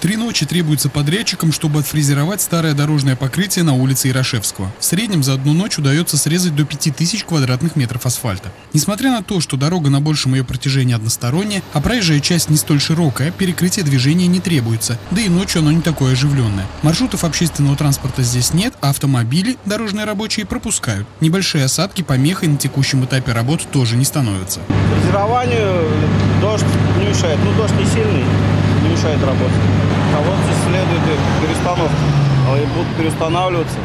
Три ночи требуется подрядчикам, чтобы отфрезеровать старое дорожное покрытие на улице Ярошевского. В среднем за одну ночь удается срезать до 5000 квадратных метров асфальта. Несмотря на то, что дорога на большем ее протяжении односторонняя, а проезжая часть не столь широкая, перекрытие движения не требуется, да и ночью оно не такое оживленное. Маршрутов общественного транспорта здесь нет, а автомобили дорожные рабочие пропускают. Небольшие осадки помехой на текущем этапе работ тоже не становятся. Фрезерованию дождь не мешает. Ну, дождь не сильный, не мешает работе. Колодцы следует их перестановка. И будут переустанавливаться,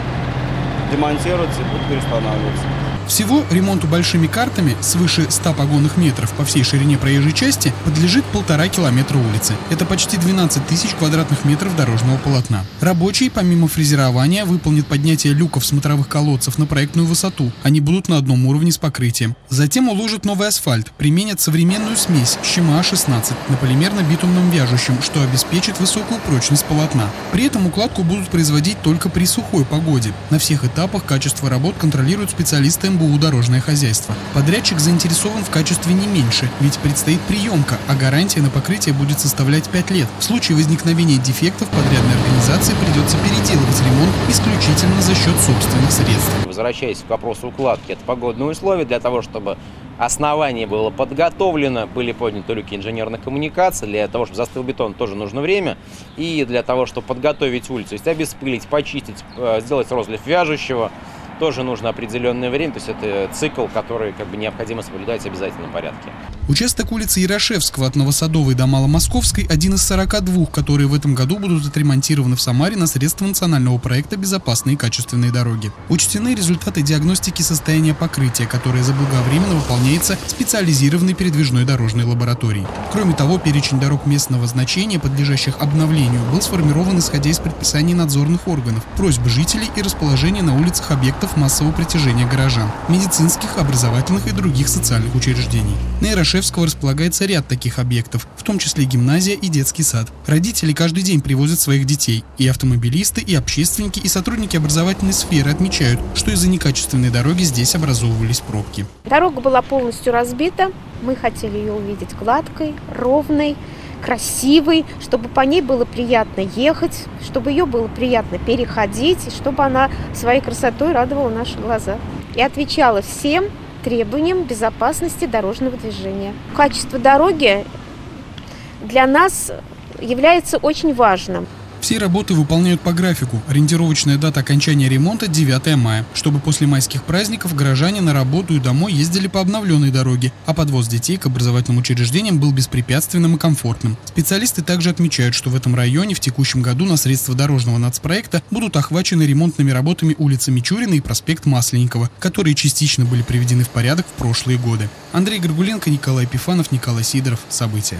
демонтироваться и будут переустанавливаться. Всего ремонту большими картами свыше 100 погонных метров по всей ширине проезжей части подлежит полтора километра улицы. Это почти 12 тысяч квадратных метров дорожного полотна. Рабочие, помимо фрезерования, выполнят поднятие люков смотровых колодцев на проектную высоту. Они будут на одном уровне с покрытием. Затем уложат новый асфальт, применят современную смесь ЩМА-16 на полимерно-битумном вяжущем, что обеспечит высокую прочность полотна. При этом укладку будут производить только при сухой погоде. На всех этапах качество работ контролируют специалисты МБУ «Дорожное хозяйство». Подрядчик заинтересован в качестве не меньше, ведь предстоит приемка, а гарантия на покрытие будет составлять 5 лет. В случае возникновения дефектов подрядной организации придется переделывать ремонт исключительно за счет собственных средств. Возвращаясь к вопросу укладки, это погодные условия для того, чтобы основание было подготовлено, были подняты люки инженерных коммуникаций. Для того, чтобы застыл бетон, тоже нужно время. И для того, чтобы подготовить улицу, то есть обеспылить, почистить, э, сделать розлив вяжущего, тоже нужно определенное время, то есть это цикл, который как бы необходимо соблюдать в обязательном порядке. Участок улицы Ярошевского от Новосадовой до Маломосковской – один из 42, которые в этом году будут отремонтированы в Самаре на средства национального проекта «Безопасные и качественные дороги». Учтены результаты диагностики состояния покрытия, которое заблаговременно выполняется специализированной передвижной дорожной лабораторией. Кроме того, перечень дорог местного значения, подлежащих обновлению, был сформирован исходя из предписаний надзорных органов, просьб жителей и расположения на улицах объектов массового притяжения горожан, медицинских, образовательных и других социальных учреждений. На Ярошевского располагается ряд таких объектов, в том числе гимназия и детский сад. Родители каждый день привозят своих детей. И автомобилисты, и общественники, и сотрудники образовательной сферы отмечают, что из-за некачественной дороги здесь образовывались пробки. Дорога была полностью разбита. Мы хотели ее увидеть гладкой, ровной, красивой, чтобы по ней было приятно ехать, чтобы ее было приятно переходить, и чтобы она своей красотой радовала наши глаза. И отвечала всем требованиям безопасности дорожного движения. Качество дороги для нас является очень важным. Все работы выполняют по графику. Ориентировочная дата окончания ремонта 9 мая, чтобы после майских праздников горожане на работу и домой ездили по обновленной дороге, а подвоз детей к образовательным учреждениям был беспрепятственным и комфортным. Специалисты также отмечают, что в этом районе в текущем году на средства дорожного нацпроекта будут охвачены ремонтными работами улица Мичурина и проспект Масленникова, которые частично были приведены в порядок в прошлые годы. Андрей Горгуленко, Николай Пифанов, Николай Сидоров. События.